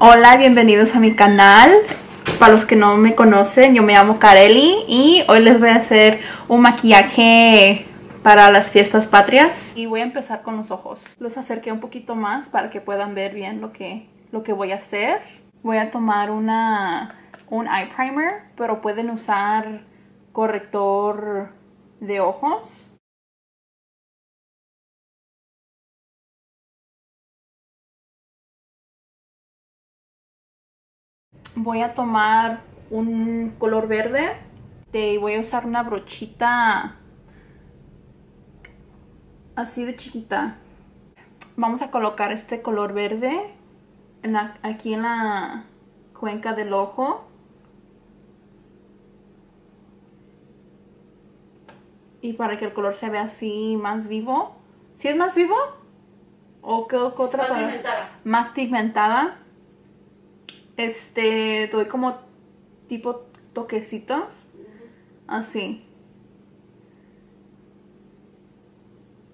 Hola, bienvenidos a mi canal. Para los que no me conocen, yo me llamo Kareli y hoy les voy a hacer un maquillaje para las fiestas patrias. Y voy a empezar con los ojos. Los acerqué un poquito más para que puedan ver bien lo que, lo que voy a hacer. Voy a tomar una, un eye primer, pero pueden usar corrector de ojos. Voy a tomar un color verde y voy a usar una brochita así de chiquita vamos a colocar este color verde aquí en la cuenca del ojo y para que el color se vea así más vivo ¿Si es más vivo? ¿O qué, otra? Más pigmentada. Más pigmentada este, doy como tipo toquecitos. Así.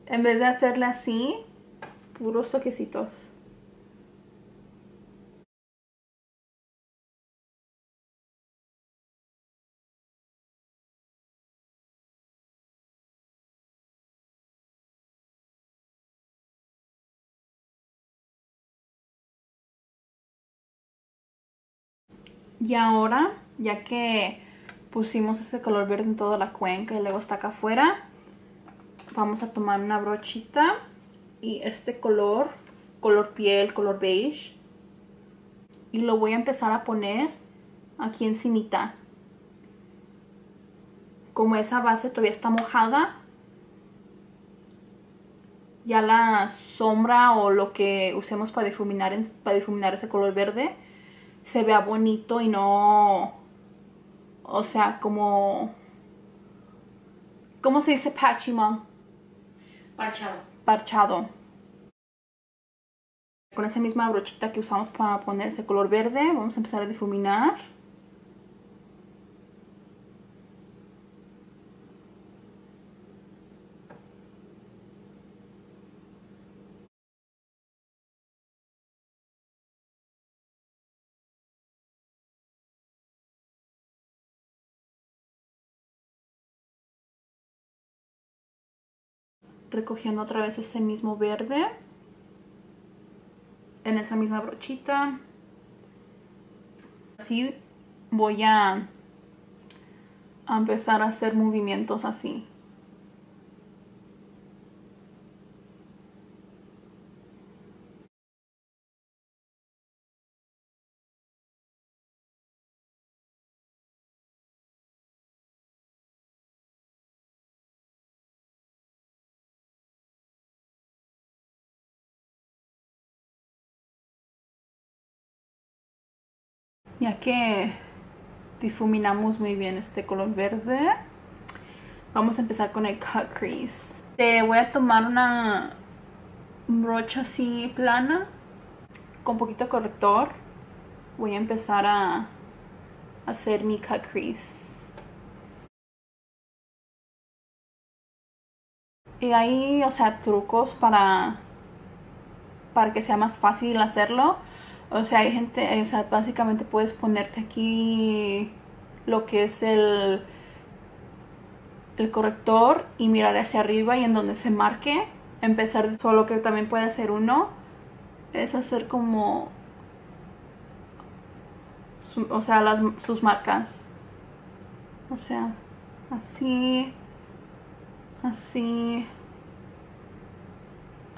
En vez de hacerle así, puros toquecitos. Y ahora, ya que pusimos este color verde en toda la cuenca y luego está acá afuera, vamos a tomar una brochita y este color, color piel, color beige, y lo voy a empezar a poner aquí encimita. Como esa base todavía está mojada, ya la sombra o lo que usemos para difuminar, para difuminar ese color verde se vea bonito y no, o sea, como, ¿cómo se dice patchy, mom? Parchado. Parchado. Con esa misma brochita que usamos para poner ese color verde, vamos a empezar a difuminar. Recogiendo otra vez ese mismo verde en esa misma brochita. Así voy a, empezar a hacer movimientos así ya que difuminamos muy bien este color verde vamos a empezar con el cut crease. Te voy a tomar una brocha así plana con poquito corrector. Voy a empezar a hacer mi cut crease. Y hay o sea trucos para para que sea más fácil hacerlo o sea, hay gente, o sea, básicamente puedes ponerte aquí lo que es el, el corrector y mirar hacia arriba y en donde se marque, empezar solo que también puede hacer uno, es hacer como, o sea, las, sus marcas. O sea, así, así,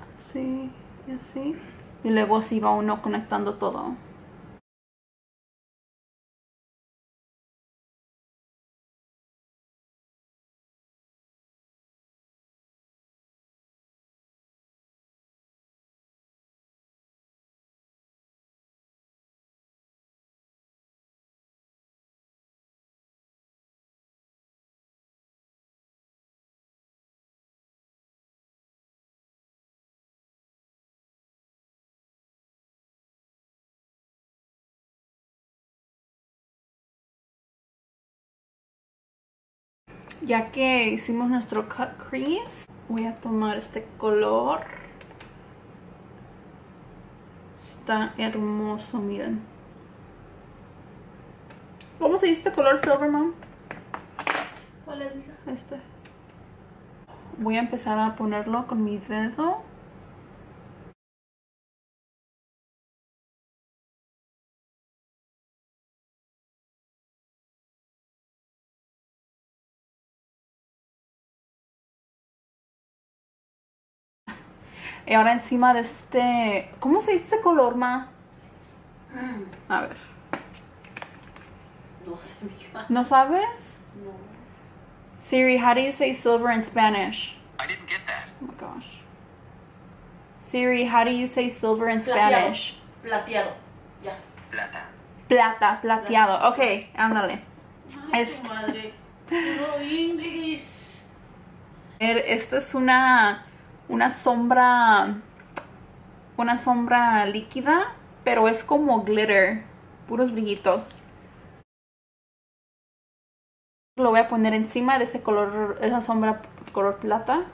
así y así y luego así va uno conectando todo. Ya que hicimos nuestro cut crease voy a tomar este color Está hermoso, miren. ¿Cómo se dice este color silver, mom? ¿Cuál es? Este. Voy a empezar a ponerlo con mi dedo. Y ahora encima de este... ¿Cómo se dice este color, ma? A ver. No sé, mija. ¿No sabes? No. Siri, how do you say silver in Spanish? I didn't get that. Oh my gosh. Siri, how do you say silver in Plateado. Spanish? Plateado. Ya. Plata. Plata, plateado. Ok, ándale. Ay, Es- tu madre. Puro English. Esta es una, una sombra, una sombra líquida, pero es como glitter, puros brillitos. Lo voy a poner encima de ese color, esa sombra color plata.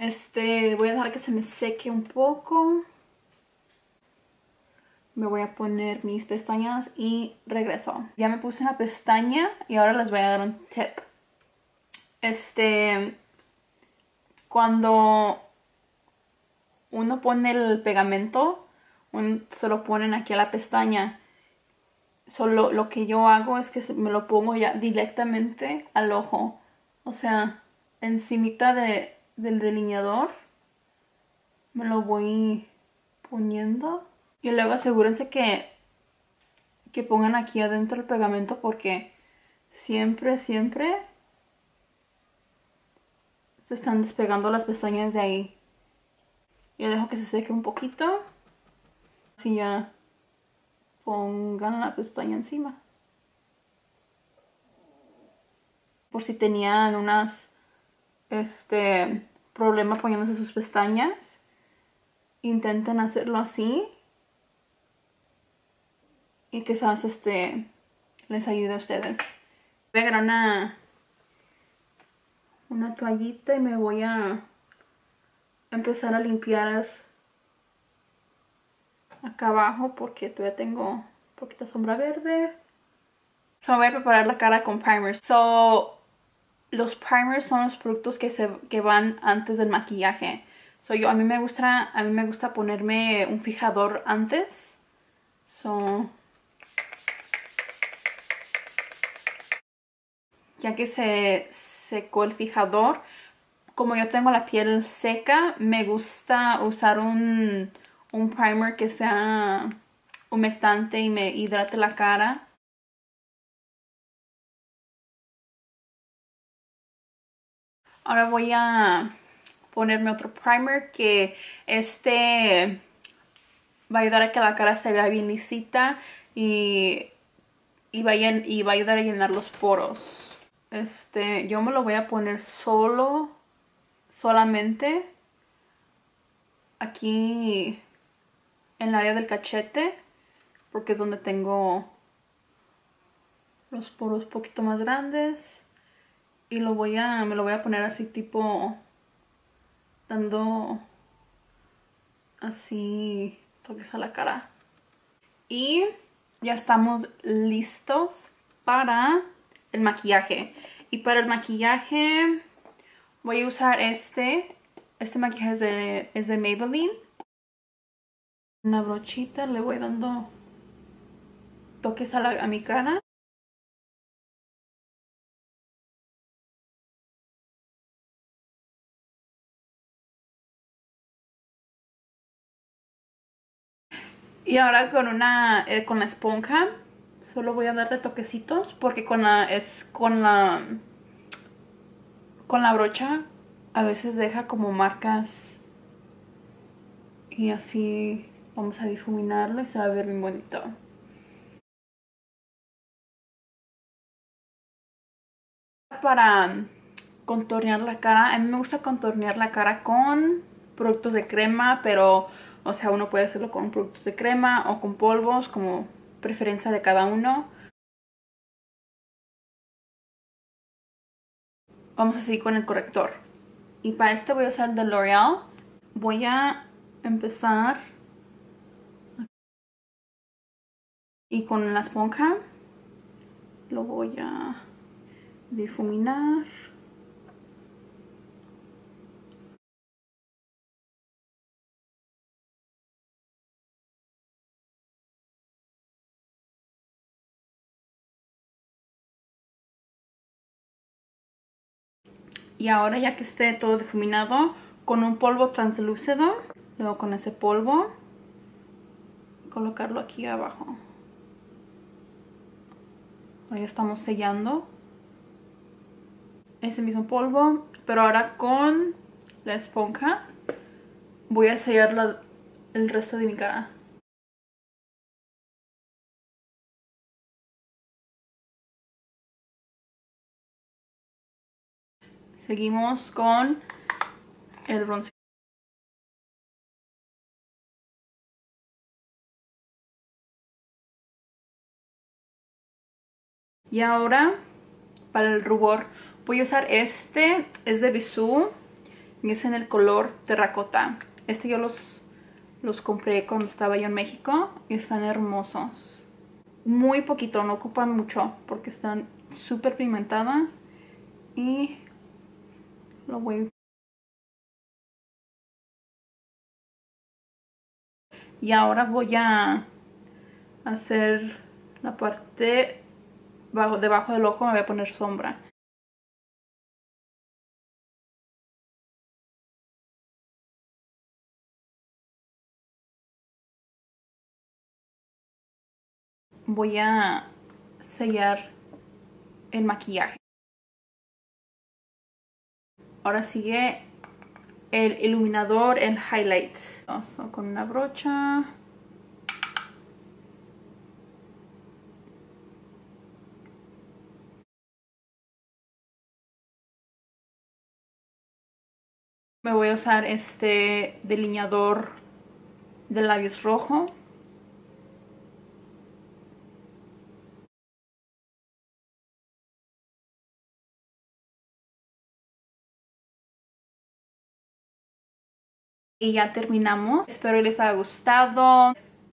Este, voy a dejar que se me seque un poco. Me voy a poner mis pestañas y regreso. Ya me puse una pestaña y ahora les voy a dar un tip. Este, cuando uno pone el pegamento, un- se lo ponen aquí a la pestaña. Solo lo que yo hago es que me lo pongo ya directamente al ojo. O sea, encimita de, del delineador. Me lo voy poniendo. Y luego asegúrense que, que pongan aquí adentro el pegamento porque siempre, siempre se están despegando las pestañas de ahí. Yo dejo que se seque un poquito. Así ya pongan la pestaña encima. Por si tenían unas este problema poniéndose sus pestañas, intenten hacerlo así y quizás este les ayude a ustedes. Voy a agarrar una una toallita y me voy a empezar a limpiar acá abajo porque todavía tengo poquita sombra verde. So, voy a preparar la cara con primers. So, los primers son los productos que, se, que van antes del maquillaje. So, yo, a, mí me gusta, a mí me gusta ponerme un fijador antes. So, ya que se secó el fijador, como yo tengo la piel seca, me gusta usar un, un primer que sea humectante y me hidrate la cara. Ahora voy a ponerme otro primer que este va a ayudar a que la cara se vea bien lisita y, y, y va a ayudar a llenar los poros. Este, yo me lo voy a poner solo, solamente aquí en el área del cachete porque es donde tengo los poros un poquito más grandes y lo voy a me lo voy a poner así tipo dando así toques a la cara. Y ya estamos listos para el maquillaje. Y para el maquillaje voy a usar este. Este maquillaje es de, es de Maybelline. Una brochita le voy dando toques a, la- a mi cara Y ahora con una, eh, con la esponja, Solo voy a darle toquecitos porque con la es con la con la brocha a veces deja como marcas y así vamos a difuminarlo y se va a ver bien bonito. Para contornear la cara, a mí me gusta contornear la cara con productos de crema, pero o sea, uno puede hacerlo con productos de crema o con polvos, como preferencia de cada uno. Vamos a seguir con el corrector. Y para este voy a usar de L'Oreal. Voy a empezar y con la esponja lo voy a difuminar. Y ahora ya que esté todo difuminado, con un polvo translúcido, luego con ese polvo, colocarlo aquí abajo. Ahí estamos sellando ese mismo polvo, pero ahora con la esponja voy a sellar el resto de mi cara. Seguimos con el bronce. Y ahora, para el rubor, voy a usar este, es de Bisú, y es en el color terracota. Este yo los, los compré cuando estaba yo en México y están hermosos. Muy poquito, no ocupan mucho porque están súper pigmentadas y y ahora voy a hacer la parte debajo del ojo me voy a poner sombra. Voy a sellar el maquillaje Ahora sigue el iluminador en highlights. con una brocha. Me voy a usar este delineador de labios rojo. Y ya terminamos. Espero les haya gustado.